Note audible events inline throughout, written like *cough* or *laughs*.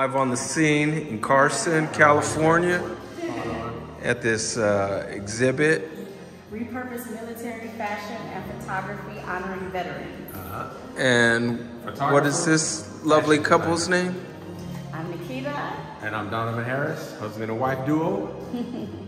Live on the scene in Carson, California, at this uh, exhibit. Repurposed military fashion and photography honoring veterans. And what is this lovely couple's name? I'm Niketa. And I'm Donovan Harris, husband and wife duo. *laughs*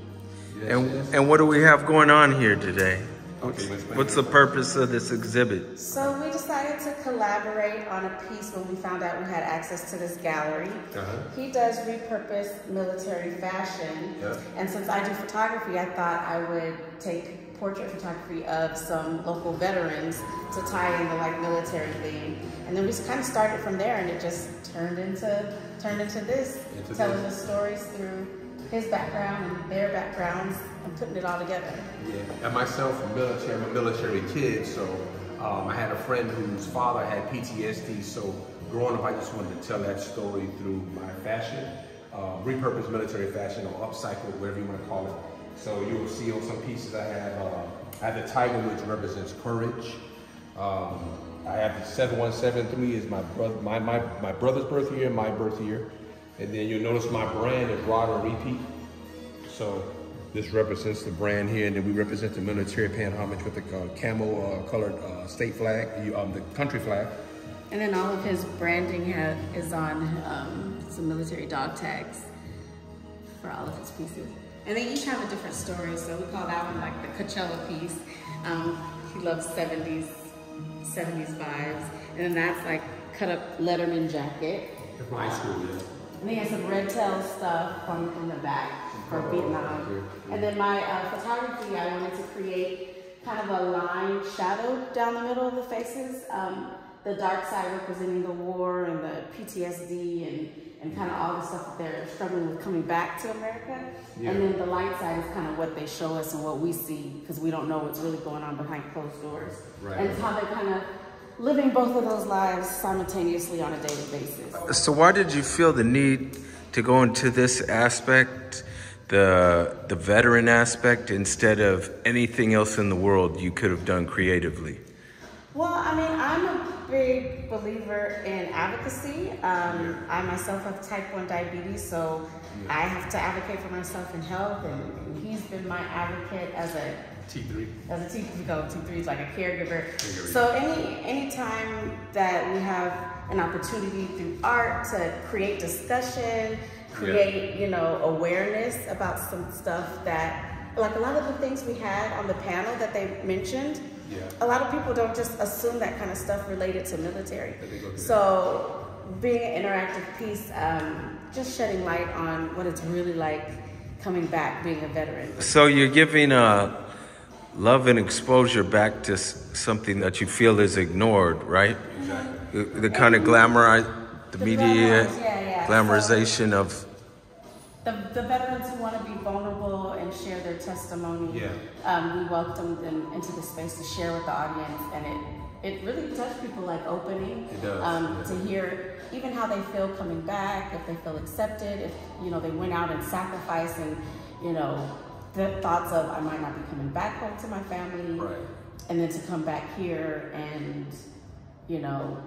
And, and what do we have going on here today? Okay, What's the purpose of this exhibit? So we decided to collaborate on a piece when we found out we had access to this gallery. Uh-huh. He does repurposed military fashion. Yeah. And since I do photography, I thought I would take portrait photography of some local veterans to tie in the like military theme. And then we just kind of started from there and it just turned into turned into this, Into telling this. the stories through his background and their backgrounds and putting it all together. Yeah, and myself, I'm military, I'm a military kid, so um, I had a friend whose father had PTSD, so growing up, I just wanted to tell that story through my fashion, uh, repurposed military fashion or upcycled, whatever you want to call it. So you will see on some pieces I have, uh, I have the tiger, which represents courage. Um, I have the 7173 is my brother, my, my, my brother's birth year, and my birth year. And then you'll notice my brand is Rod and Repeat. So this represents the brand here, and then we represent the military paying homage with the uh, camel uh, colored uh, state flag, the, um, the country flag. And then all of his branding have, is on um, some military dog tags for all of his pieces. And they each have a different story, so we call that one like the Coachella piece. Um, he loves 70s, 70s vibes. And then that's like cut up Letterman jacket. From high school, yeah. And he has some red tail stuff from, from the back for Vietnam. And then my uh, photography, I wanted to create kind of a line shadow down the middle of the faces. Um, the dark side representing the war and the PTSD and, and kind of all the stuff that they're struggling with coming back to America. Yeah. And then the light side is kind of what they show us and what we see because we don't know what's really going on behind closed doors. Right. And it's how they're kind of living both of those lives simultaneously on a daily basis. So why did you feel the need to go into this aspect, the the veteran aspect, instead of anything else in the world you could have done creatively? Well, I mean, I'm a big believer in advocacy. Um, I myself have type 1 diabetes, so I have to advocate for myself in health, and, and he's been my advocate as a T3. as a T, we go T3 is like a caregiver. So any any time that we have an opportunity through art to create discussion, create you know awareness about some stuff that like a lot of the things we had on the panel that they mentioned. Yeah. A lot of people don't just assume that kind of stuff related to military. they go to So being an interactive piece, um, just shedding light on what it's really like coming back, being a veteran. So you're giving uh, love and exposure back to s- something that you feel is ignored, right? Exactly. The, the kind of glamour, the, The media glamorize- yeah, yeah. glamorization of The, the veterans who want to be vulnerable and share their testimony, Yeah. um, we welcomed them into the space to share with the audience, and it it really touched people like opening It does, um, yeah. to hear even how they feel coming back, if they feel accepted, if you know they went out and sacrificed, and you know the thoughts of I might not be coming back home to my family, Right. and then to come back here and you know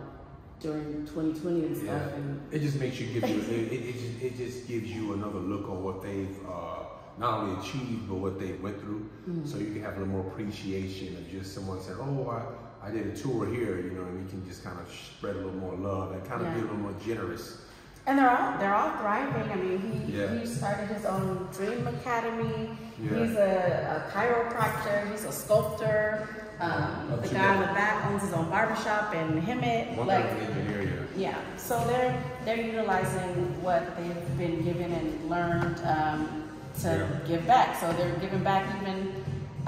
during 2020 and stuff, Yeah. and It just makes you give you, it, it, it, just, it just gives you another look on what they've uh, not only achieved, but what they went through. So you can have a little more appreciation of just someone saying, oh, I, I did a tour here, you know, and you can just kind of spread a little more love and kind of be a little more generous. And they're all they're all thriving. I mean, he Yeah. he started his own dream academy. Yeah. He's a, a chiropractor. He's a sculptor. Um, the guy in the back owns his own barbershop in Hemet. One Like, like, engineer, yeah. yeah. So they're they're utilizing what they've been given and learned um, to Yeah. give back. So they're giving back even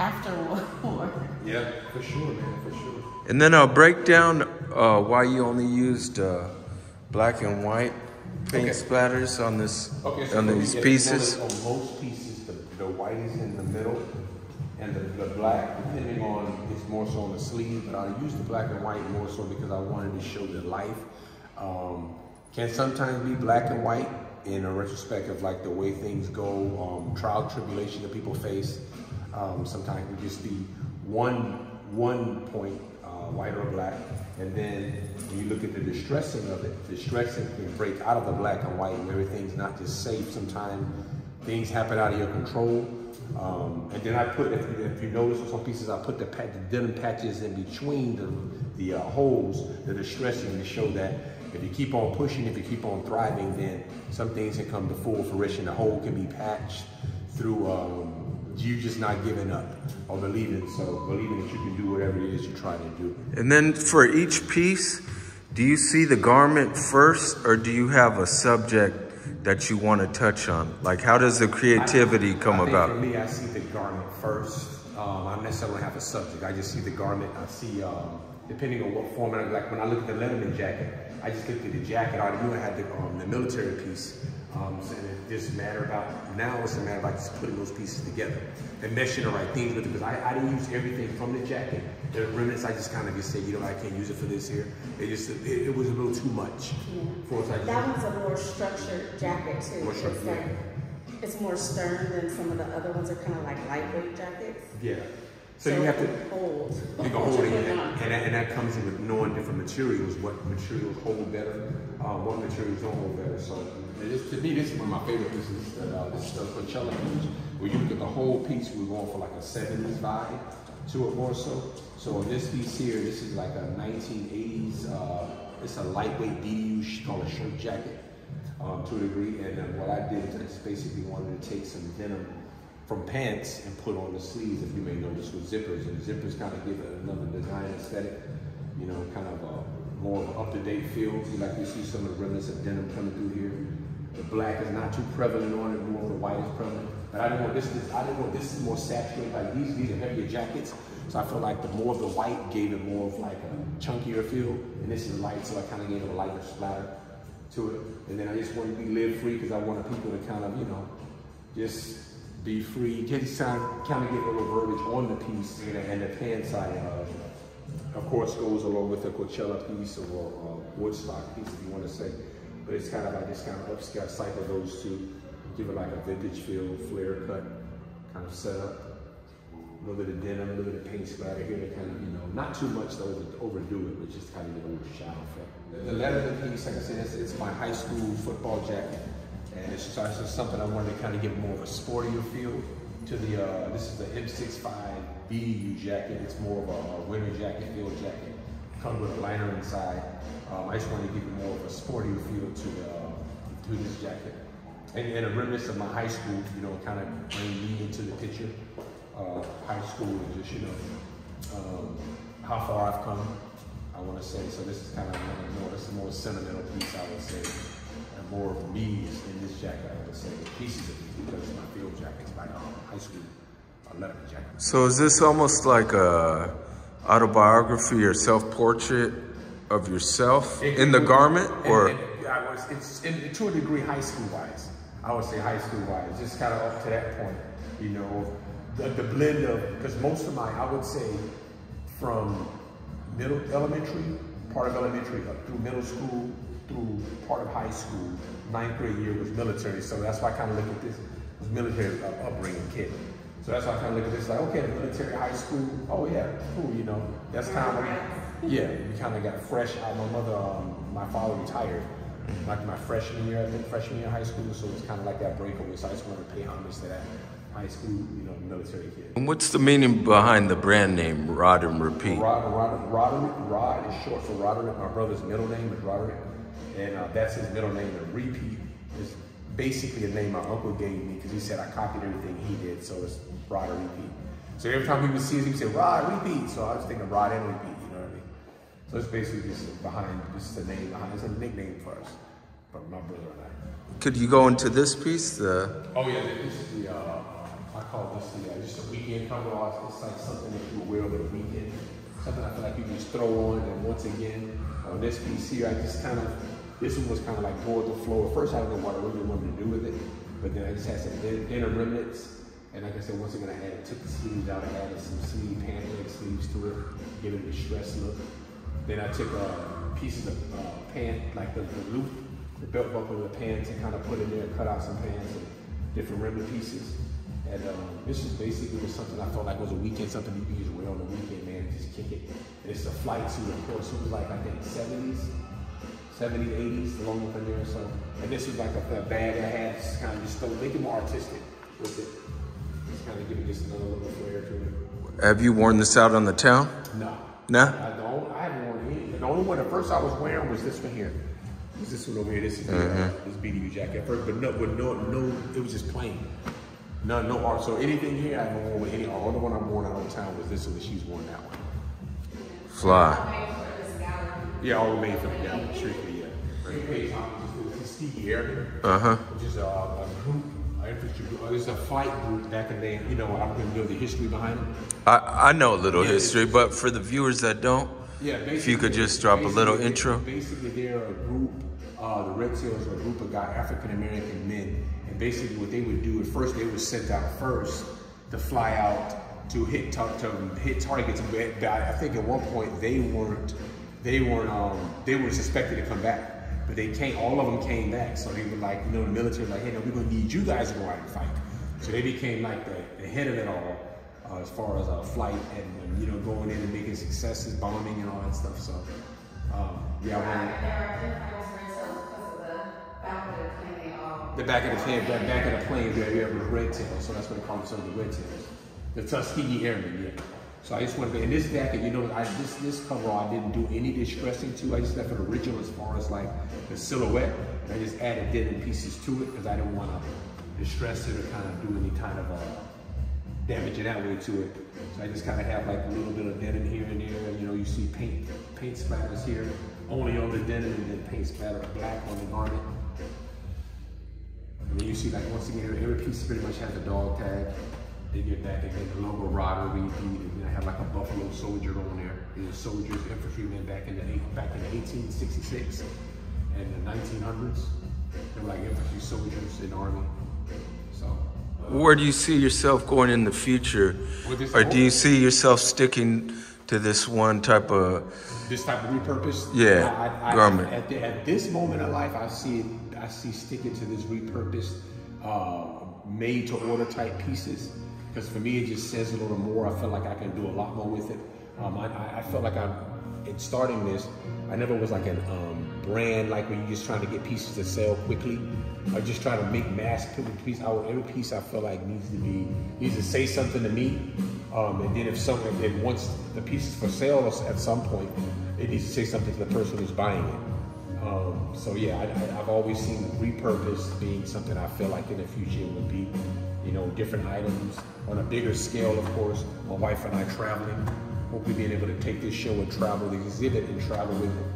after *laughs* war. Yeah, for sure, man, for sure. And then I'll break down uh, why you only used uh, black and white paint Okay. splatters on this Okay, so on these pieces. On most pieces, the, the white is in the middle, and the, the black, depending on, it's more so on the sleeve, but I use the black and white more so because I wanted to show the life. Um, can sometimes be black and white in a retrospect of like the way things go, um, trial tribulation that people face. Um, sometimes it just be one one point, uh, white or black. And then when you look at the distressing of it, distressing can break out of the black and white where everything's not just safe. Sometimes things happen out of your control. Um, and then I put, if you, if you notice on some pieces, I put the, the denim patches in between the, the uh, holes, the distressing to show that if you keep on pushing, if you keep on thriving, then some things can come to full fruition. The hole can be patched through um, you just not giving up or believing. So believing that you can do whatever it is you're trying to do. And then for each piece, do you see the garment first or do you have a subject that you want to touch on? Like how does the creativity I, come I about? For me, I see the garment first. Um, I don't necessarily have a subject. I just see the garment. I see, um, depending on what format, like when I look at the Letterman jacket, I just looked at the jacket. I knew I had the, um, the military piece. Um, so it just matter about, now it's a matter about just putting those pieces together and meshing the right things with it because I, I didn't use everything from the jacket. The remnants, I just kind of just said, you know, I can't use it for this here. It just, it, it was a little too much. Yeah. For That one's a more structured jacket too. More structured, It's like, it's more stern than some of the other ones are kind of like lightweight jackets. Yeah. So, you have to, hold. You can hold it, and, *laughs* and, that, and that comes in with knowing different materials, what materials hold better, um, what materials don't hold better. So this, to me, this is one of my favorite pieces. Uh, this is the Coachella piece. Where you look at the whole piece, we're going for like a 70s vibe to it more so. So on this piece here, this is like a 1980s, uh, it's a lightweight BDU called a shirt jacket um, to a degree. And then what I did is I basically wanted to take some denim from pants and put on the sleeves, if you may notice, with zippers. And zippers kind of give it another design aesthetic, you know, kind of a more of an up-to-date feel. Like you see some of the remnants of denim coming through here. The black is not too prevalent on it, more of the white is prevalent. But I didn't want this, this I didn't want this is more saturated. Like these, these are heavier jackets. So I feel like the more of the white gave it more of like a chunkier feel. And this is light, so I kind of gave it a lighter splatter to it. And then I just wanted to be live free because I wanted people to kind of, you know, just be free. Get kind kind of get a little verbiage on the piece, and, and the pants I, uh, of course, goes along with the Coachella piece or uh, Woodstock piece, if you want to say. But it's kind of like this kind of upscale cycle those two, give it like a vintage feel, flare cut kind of setup. A little bit of denim, a little bit of paint splatter here to kind of, you know, not too much to over, overdo it, but just kind of get a little shadow effect. The leather piece, like I said, it's, it's my high school football jacket. And it's just, something I wanted to kind of give more of a sportier feel to the, uh, this is the M65 BDU jacket. It's more of a, winter jacket, field jacket. Comes with a liner inside. Um, I just wanted to give it more of a sportier feel to the, uh, to this jacket. And, and a remnants of my high school, you know, kind of bring me into the picture. Uh, high school and just, you know, um, how far I've come, I want to say. So this is kind of more, this is more sentimental piece, I would say And more of me in this jacket, I would say, pieces of me, because my field jackets, my um, high school Letterman jacket. So is this almost like a autobiography or self-portrait of yourself It- in the it- garment, or? I was, it's in, to a degree high school wise. I would say high school wise, just kind of up to that point, you know, the, the blend of, because most of my, I would say, from middle elementary, part of elementary up through middle school, through part of high school, ninth grade year was military, so that's why I kind of look at this as military uh, upbringing kid. So that's why I kind of look at this like, okay, the military high school, oh yeah, cool, you know, that's kind of, *laughs* yeah, we kind of got fresh out. My mother, um, my father retired like my freshman year, I think freshman year of high school, so it's kind of like that breakaway. So I just wanted to pay homage to that high school, you know, military kid. And what's the meaning behind the brand name Rod and Repeat? Rod, Rod, Roderick, Rod is short for Roderick. My brother's middle name is Roderick, and uh, that's his middle name. And Repeat is basically a name my uncle gave me because he said I copied everything he did, so it's Rod and Repeat. So every time he would see us, he would say Rod Repeat. So I was thinking Rod and Repeat. You know what I mean? So it's basically just behind, this is the name behind, it's a nickname for us, but my brother and I. Could you go into this piece? The Oh yeah, this is the, uh, I call this the, uh, just a weekend cover art. It's like something that you would wear over the weekend. Something I feel like you can just throw on and once again, on this piece here, I just kind of, this one was kind of like go with the flow. At first I didn't know what I really wanted to do with it, but then I just had some din- dinner remnants. And like I said, once again, I added, took the sleeves out, I added some sleeve, leg sleeves to it, give it a distressed look. Then I took uh, pieces of uh, pant, like the, the loop, the belt buckle of the pants, and kind of put in there, cut out some pants and different remnant pieces. And um, this is basically just something I felt like was a weekend, something you could just wear on the weekend, man, and just kick it. And it's a flight suit, of course. It was like, I think, 70s, 70s, 80s, the long one there. So, and this was like a, a bag I had, just kind of just to make it more artistic with it. Just kind of give it just another little flair to it. Have you worn this out on the town? No. No? I don't. I haven't worn any. The only one, the first I was wearing was this one here. Was this one over here? This is the, uh, this BDU jacket at first, but no, but no, no. It was just plain. No, no art. So anything here, I haven't worn with any. All the one I'm wearing out of town was this one. She's worn that one. Fly. Yeah, all made from the gallery, strictly. Yeah. Right. Page Thomas is Uh huh. Which is a, a group, group. Uh, It's a fight group back in the. You know, I don't even know the history behind it. I, I know a little Yeah, history, but for the viewers that don't, Yeah, if you could just drop a little intro. Basically, they're a group. Uh, the Red Tails are a group of guy African American men, and basically what they would do at first, they were sent out first to fly out to hit tar- to hit targets. But I think at one point they weren't they weren't um, they were suspected to come back, but they came. All of them came back, so they were like, you know, the military was like, hey, no, we're gonna need you guys to go out and fight. So they became like the, the head of it all. Uh, as far as uh, flight and, you know going in and making successes, bombing and all that stuff. So um, yeah, I went, the back of the plane, the back of the plane, yeah, yeah, was red tail, so that's what they call themselves, the red tails. The Tuskegee Airmen, yeah. So I just want to be, and this jacket, you know, I this this cover I didn't do any distressing to. I just left it original as far as like the silhouette. And I just added denim pieces to it because I didn't want to distress it or kind of do any kind of uh, damage in that way to it. So I just kind of have like a little bit of denim here and there. And, you know, you see paint paint splatters here, only on the denim, and then paint splatter black on the garment. And then you see like once again, every piece pretty much has a dog tag. They get back again, the logo repeat, and Buffalo soldier on there. These soldiers, infantrymen back in the back in the 1866 and the 1900s. They were like infantry soldiers in the army. So Where do you see yourself going in the future? With Or do you see yourself sticking to this one type of this type of repurposed? Yeah, I, I, garment. At, the, at this moment in life, I see it. I see sticking to this repurposed, uh, made to order type pieces. Because for me, it just says a little more. I feel like I can do a lot more with it. Um, I, I I felt like I'm in starting this. I never was like a um, brand like where you're just trying to get pieces to sell quickly. I just try to make mass piece. I, every piece I feel like needs to be needs to say something to me. Um, and then if someone, then once the piece is for sale at some point, it needs to say something to the person who's buying it. Um, so yeah, I, I, I've always seen repurpose being something I feel like in the future would be, you know, different items on a bigger scale. Of course, my wife and I traveling, hopefully being able to take this show and travel the exhibit and travel with it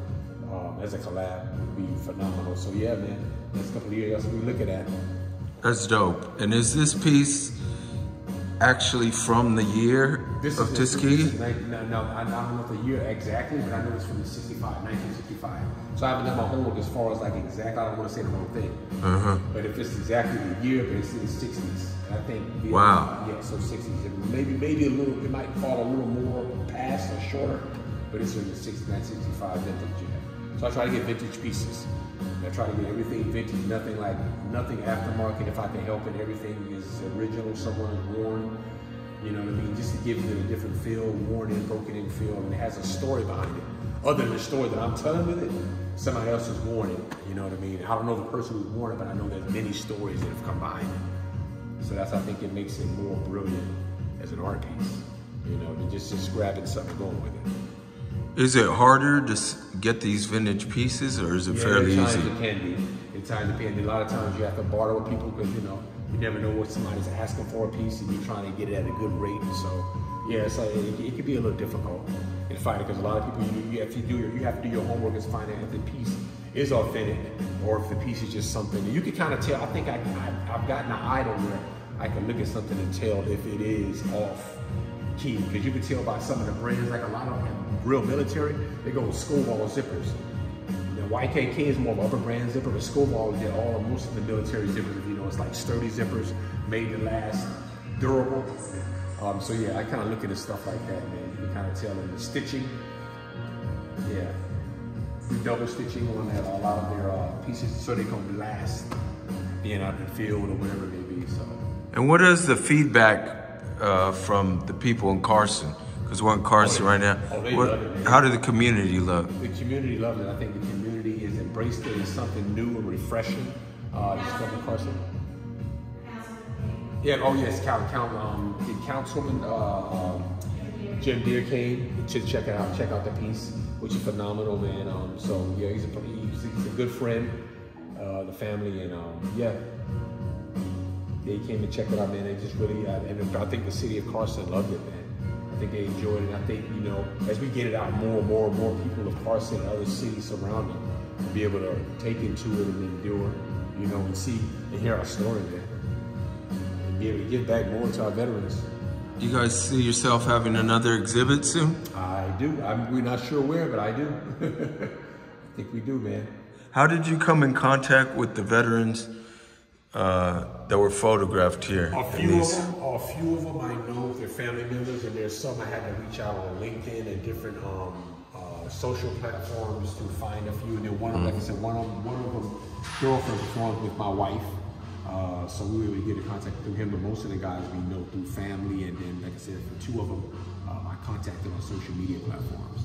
um, as a collab would be phenomenal. So yeah, man, next couple of years, that's what we're looking at. That's dope. And is this piece actually from the year This of is this Tuskegee? is like- no, no, I don't know the year exactly, but I know it's from the 65, 1965. So I haven't done my homework as far as like exact. I don't want to say the wrong thing. Uh-huh. But if it's exactly the year, but it's in the 60s, I think. the- Wow. Yeah, so 60s. Maybe maybe a little. It might fall a little more past or shorter, but it's in the 69, 65 vintage. Yeah. So I try to get vintage pieces. I try to get everything vintage, nothing like nothing aftermarket if I can help it. Everything is original. Someone has worn. You know what I mean? Just to give it a different feel, worn in, broken in feel, and it has a story behind it. Other than the story that I'm telling with it, somebody else has worn it. You know what I mean? I don't know the person who's worn it, but I know there's many stories that have come behind it. So that's I think it makes it more brilliant as an art piece. You know, than just just grabbing something going with it. Is it harder to get these vintage pieces or is it fairly at times easy? it can be. At times it can be. A lot of times you have to barter with people because you know you never know what somebody's asking for a piece and you're trying to get it at a good rate. So yeah, it, it can be a little difficult in finding because a lot of people you, you have to do your you have to do your homework and find out if the piece is authentic or if the piece is just something you can kind of tell. I think I, I I've gotten an eye to where I can look at something and tell if it is off key because you can tell by some of the brands, like a lot of them, real military, they go with Scovill zippers. The YKK is more of upper brand zipper, but Scovill did all most of the military zippers. You know, it's like sturdy zippers, made to last, durable. Um, so yeah, I kind of look at the stuff like that, man. You can kind of tell in the stitching. Yeah, the double stitching on that, a lot of their uh, pieces, so they can last being out in the field or whatever it may be. So. And what is the feedback uh, from the people in Carson? Because we're in Carson right now. What- how did the community love? The community loved it. I think the community has embraced it as something new and refreshing. Uh, stuff in Carson. Yeah. Oh yes, Count, Count, um, the Councilman uh, um, Jim Dear came to check it out, check out the piece, which is phenomenal, man. Um, so yeah, he's a he's he's a good friend, uh, the family, and um, yeah, they came to check it out, man. They just really, uh, and I think the city of Carson loved it, man. I think they enjoyed it. I think you know, as we get it out, more and more and more people of Carson and other cities surrounding will be able to take into it and endure, you know, and see and hear our story, man, and be able to give back more to our veterans. Do you guys see yourself having another exhibit soon? I do. I'm, we're not sure where, but I do. *laughs* I think we do, man. How did you come in contact with the veterans uh, that were photographed here? A few of them, a few of them I know they're family members, and there's some I had to reach out on LinkedIn and different um, uh, social platforms to find a few. And then one, of them, like I said, one of them, one of them, girlfriend performed with my wife, uh, so we were able to get in contact through him. But most of the guys we know through family, and then like I said, for two of them, um, I contacted on social media platforms.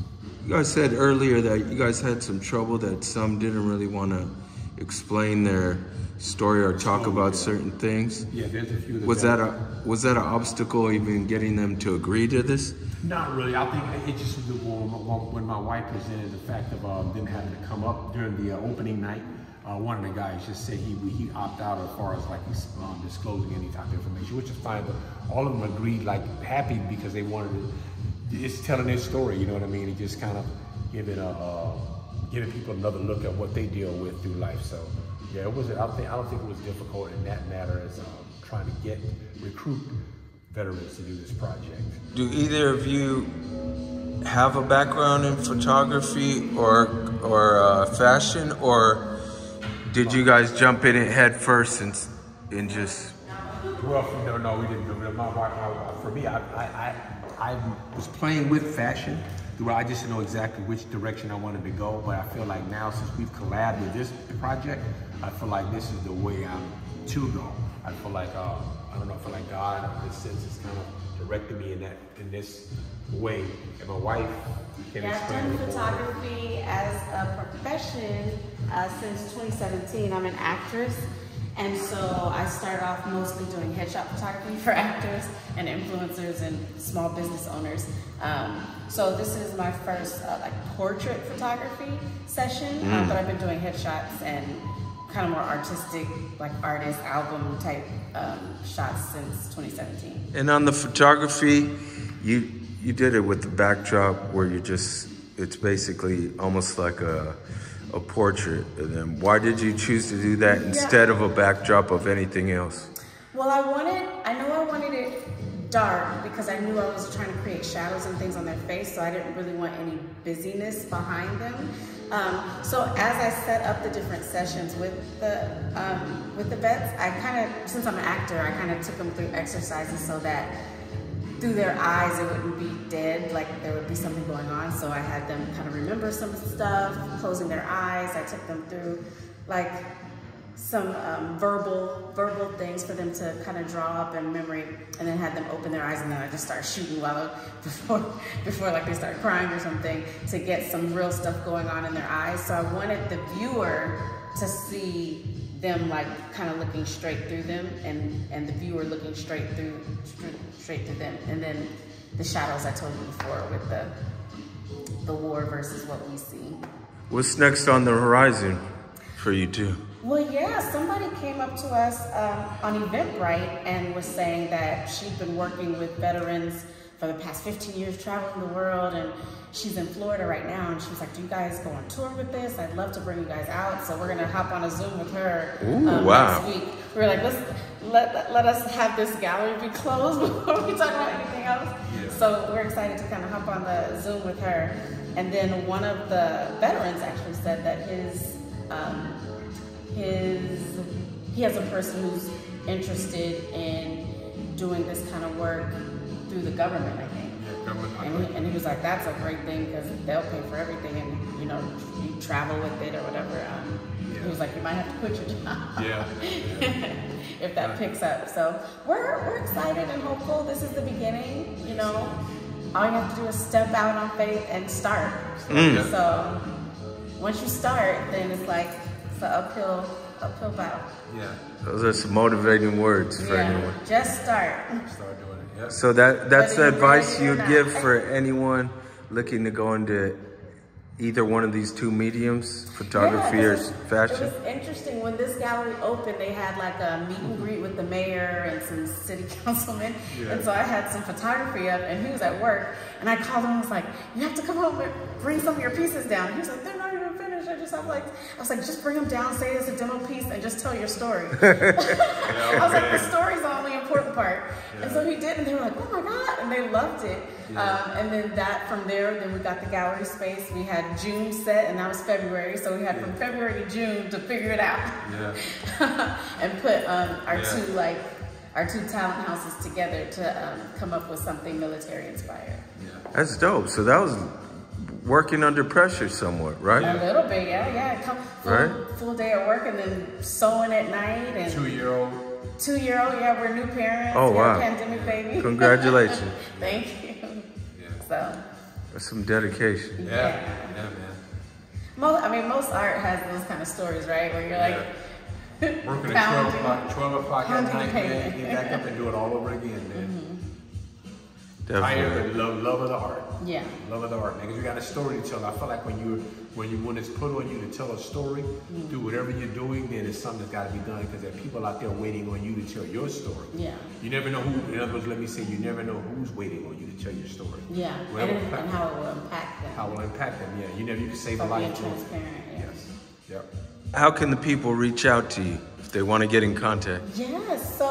You guys said earlier that you guys had some trouble that some didn't really want to explain their story or talk about certain things. Yeah, there's a few. That Was that a was that an obstacle even getting them to agree to this? Not really. I think it just was the- when, my wife presented the fact of um, them having to come up during the uh, opening night. Uh, one of the guys just said he he opted out as far as like he's um, disclosing any type of information, which is fine. But all of them agreed, like happy because they wanted to. It's telling their story, you know what I mean? And just kind of giving a uh, giving people another look at what they deal with through life. So yeah, it was. I don't think I don't think it was difficult in that matter as um, trying to get recruit veterans to do this project. Do either of you have a background in photography or or uh, fashion, or did you guys jump in it head first and and just? Well, no, no, we didn't do it. My wife, my, for me, I, I, I, I was playing with fashion. I just know exactly which direction I wanted to go, but I feel like now since we've collabed with this project, I feel like this is the way I'm to go. I feel like uh, I don't know, I feel like God, in this sense, is kind of directing me in that in this way. And my wife can Yeah, I've explain done photography as a profession uh, since 2017. I'm an actress, and so I started off mostly doing headshot photography for actors and influencers and small business owners. Um, so this is my first uh, like portrait photography session, uh, but I've been doing headshots and kind of more artistic, like artist album type um, shots since 2017. And on the photography, you you did it with the backdrop where you just it's basically almost like a a portrait. And then why did you choose to do that instead of a backdrop of anything else? Well, I wanted, I know I wanted it dark because I knew I was trying to create shadows and things on their face, so I didn't really want any busyness behind them. Um, so as I set up the different sessions with the um, with the vets, I kind of, since I'm an actor, I kind of took them through exercises so that through their eyes it wouldn't be dead, like there would be something going on. So I had them kind of remember some stuff, closing their eyes. I took them through like some um, verbal verbal things for them to kind of draw up in memory, and then had them open their eyes, and then I just start shooting while *laughs* before before like they start crying or something to get some real stuff going on in their eyes. So I wanted the viewer to see them like kind of looking straight through them, and and the viewer looking straight through straight, straight through them, and then the shadows I told you before with the the war versus what we see. What's next on the horizon for you two? Well, yeah, somebody came up to us um, on Eventbrite and was saying that she'd been working with veterans for the past 15 years, traveling the world, and she's in Florida right now. And she was like, "Do you guys go on tour with this? I'd love to bring you guys out." So we're gonna hop on a Zoom with her Ooh, um, wow. next week. We are like, "Let's let, let let us have this gallery be closed *laughs* before we talk about anything else." So we're excited to kind of hop on the Zoom with her. And then one of the veterans actually said that his um, his he has a person who's interested in doing this kind of work through the government, I think. And he, and he was like, that's a great thing because they'll pay for everything and, you know, you travel with it or whatever. Um, He was like, you might have to quit your job. Yeah. *laughs* if that picks up. So we're we're excited and hopeful. This is the beginning. You know, all you have to do is step out on faith and start. Mm. So once you start, then it's like it's an uphill uphill battle. Yeah. Those are some motivating words for yeah, anyone. just start. Start doing it. Yep. So that that's the advice you'd give for anyone looking to go into either one of these two mediums, photography Yeah, or fashion. It was interesting when this gallery opened. They had like a meet and greet with the mayor and some city *laughs* councilmen, and so I had some photography up, and he was at work, and I called him and was like, "You have to come home and bring some of your pieces down." He was like, "They're not even finished." I just, I'm like, I was like, "Just bring them down, say it's a demo piece, and just tell your story." *laughs* *laughs* I was like, "The story's the only important part," and so he did, and they were like, "Oh my god!" and they loved it. Um, and then that from there, then we got the gallery space. We had June set, and that was February. So we had from February to June to figure it out Yeah. *laughs* and put um, our Yeah. two like our two talent houses together to um, come up with something military inspired. That's dope. So that was working under pressure somewhat, right? A little bit, yeah, yeah. Come full, Right. full day at work and then sewing at night and Two year old. two year old. Yeah, we're new parents. Oh, we're wow. pandemic baby. Congratulations. *laughs* Thank you. Yeah. So. That's some dedication. Yeah. Yeah, man. Most, I mean, most art has those kind of stories, right? Where you're like, Working at *laughs* 12 o'clock, 12 o'clock at night, man. pavement. Get back up and do it all over again, man. Definitely. Tired, but love, love of the heart. yeah, Love of the heart, man. Because you got a story to tell. I feel like when you when you when it's put on you to tell a story, mm. do whatever you're doing, then it's something that's got to be done. Because there are people out there waiting on you to tell your story. yeah, You never know who. In other words, let me say, you never know who's waiting on you to tell your story. yeah. Well, and, and how it will impact them. How will it impact them? Yeah, you never you can save a So being life. through it. transparent. Yeah. Yes. Yep. How can the people reach out to you if they want to get in contact? Yes, so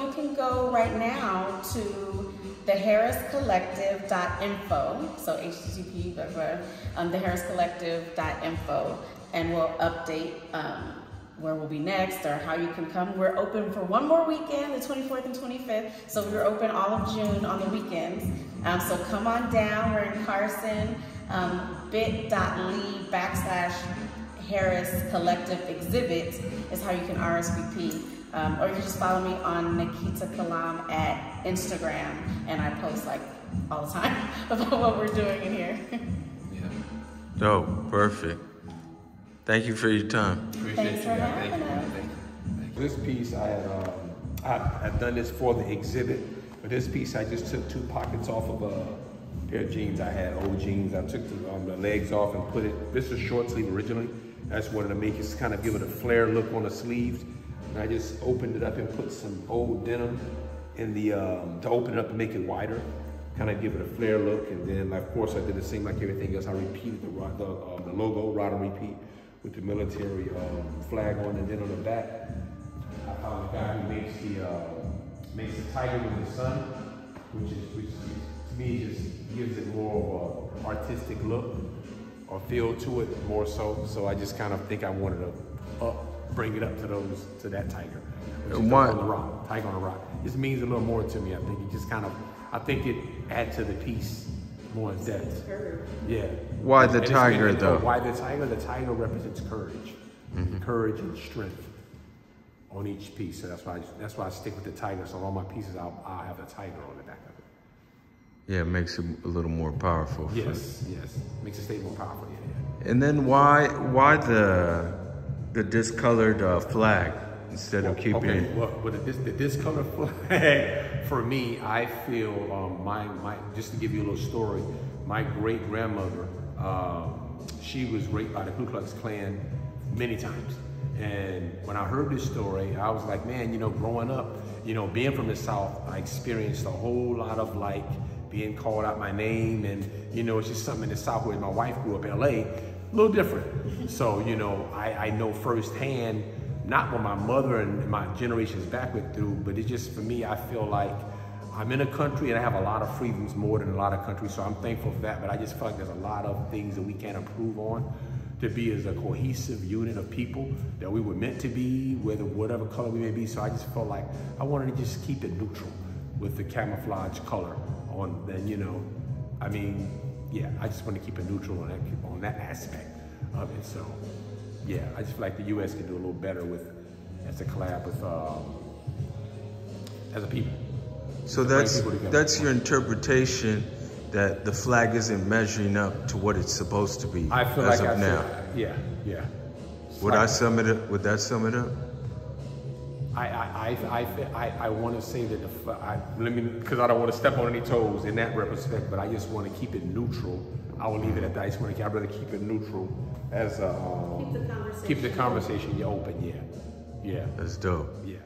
you can go right now to theharriscollective.info. So HTTP, blah, um, theharriscollective.info, and we'll update um, where we'll be next or how you can come. We're open for one more weekend, the 24th and 25th. So we're open all of June on the weekends. Um, so come on down. We're in Carson. Um, bit.ly backslash Harris Collective Exhibit is how you can RSVP. Um, or you can just follow me on Niketa Kalam at Instagram, and I post like all the time *laughs* about what we're doing in here. Yeah. Dope. Perfect. Thank you for your time. Appreciate Thanks you, for guys. having Thank you, us. Thank you. Thank you. This piece, I had, um, I, I've done this for the exhibit, but this piece, I just took two pockets off of a pair of jeans I had, old jeans. I took the, um, the legs off and put it, this is short sleeve originally. I just wanted to make it, kind of give it a flare look on the sleeves. And I just opened it up and put some old denim in the, um, to open it up and make it wider. Kind of give it a flare look. And then, of course, I did the same like everything else. I repeated the, the, uh, the logo, rod and repeat, with the military um, flag on and then on the back. I found a guy who makes the uh, makes the tiger with the sun, which is which to me just gives it more of a artistic look or feel to it more so. So I just kind of think I wanted to up, bring it up to those to that tiger. Which is on the rock, tiger on the rock. This means a little more to me. I think it just kind of I think it adds to the piece more in depth. Yeah. Why the And tiger, and- though? Why the tiger? The tiger represents courage, mm-hmm. courage and strength on each piece. So that's why I, that's why I stick with the tiger. So on all my pieces, I'll, I'll have a tiger on the back of it. Yeah, it makes it a little more powerful. Yes, yes, makes it stay more powerful. Yeah, And then why why the the discolored uh, flag instead of keeping Okay, it? well, with this, the discolor *laughs* flag, for me, I feel um, my, my, just to give you a little story, my great grandmother, um, she was raped by the Ku Klux Klan many times. And when I heard this story, I was like, man, you know, growing up, you know, being from the South, I experienced a whole lot of like being called out my name. And, you know, it's just something in the South where my wife grew up in LA, a little different. So, you know, I, I know firsthand not what my mother and my generations back went through, but it's just for me, I feel like I'm in a country and I have a lot of freedoms more than a lot of countries, so I'm thankful for that. But I just feel like there's a lot of things that we can't improve on to be as a cohesive unit of people that we were meant to be, whether whatever color we may be. So I just felt like I wanted to just keep it neutral with the camouflage color on. Then you know, I mean, yeah, I just want to keep it neutral on that on that aspect of it. So yeah, I just feel like the U.S. can do a little better with as a collab with um, as a people. So that's people that's your interpretation that the flag isn't measuring up to what it's supposed to be I feel as like of I now. Said, yeah, yeah. It's Would like- I sum it up? Would that sum it up? I, I, I, I, I, I want to say that the, f- I, let me, because I don't want to step on any toes in that respect, but I just want to keep it neutral. I will leave it at that. I just want to, I'd rather keep it neutral as a, um, Keep the conversation. keep the conversation open. Yeah, yeah, That's dope. yeah.